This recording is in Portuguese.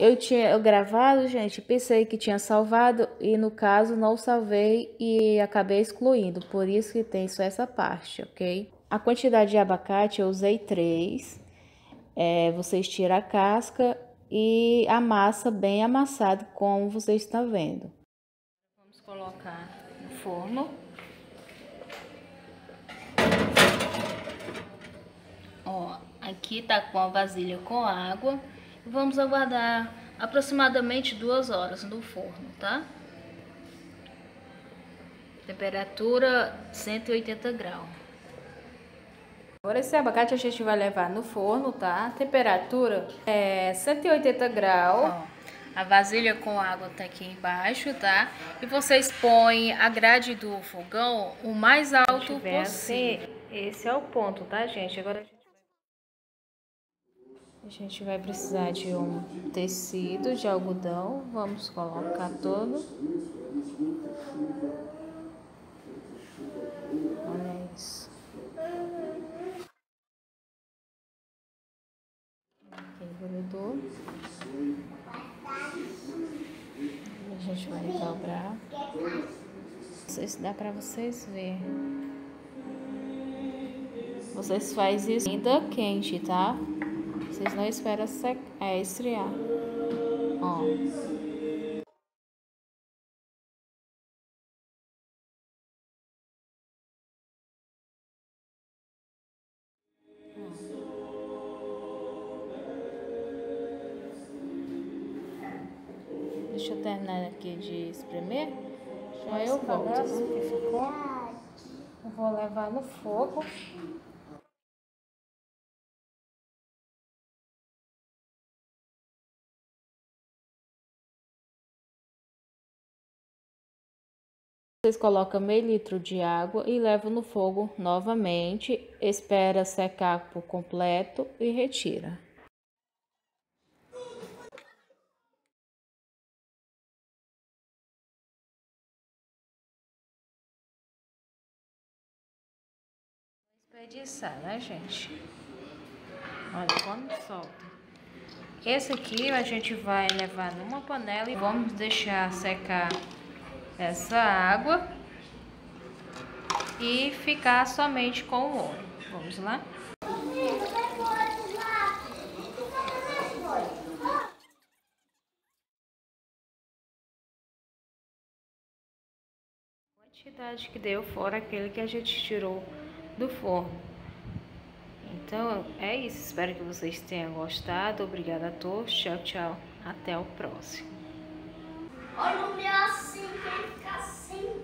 Eu tinha gravado, gente, pensei que tinha salvado e no caso não salvei e acabei excluindo, por isso que tem só essa parte, ok? A quantidade de abacate eu usei três. É, vocês tiram a casca e a massa bem amassada, como vocês estão vendo. Vamos colocar no forno. Ó, aqui tá com a vasilha com água. Vamos aguardar aproximadamente duas horas no forno, tá? Temperatura 180 graus. Agora esse abacate a gente vai levar no forno, tá? Temperatura é 180 graus. A vasilha com água tá aqui embaixo, tá? E vocês põem a grade do fogão o mais alto possível. Assim, esse é o ponto, tá, gente? Agora a gente vai precisar de um tecido de algodão. Vamos colocar todo. Olha isso. Aqui grudou. A gente vai dobrar. Não sei se dá pra vocês verem. Vocês fazem isso ainda quente, tá? Vocês não esperam sec... é, esfriar. Ó. Deixa eu terminar aqui de espremer. Já eu volto. Eu vou levar no fogo. Vocês colocam meio litro de água e levam no fogo novamente, espera secar por completo e retira. Desperdiçar, né, gente? Olha como solta. Esse aqui a gente vai levar numa panela e vamos deixar secar essa água e ficar somente com o óleo. Vamos lá? A quantidade que deu fora aquele que a gente tirou do forno. Então é isso, espero que vocês tenham gostado. Obrigada a todos, tchau, tchau. Até o próximo. Olha o meu assim, que ele fica assim.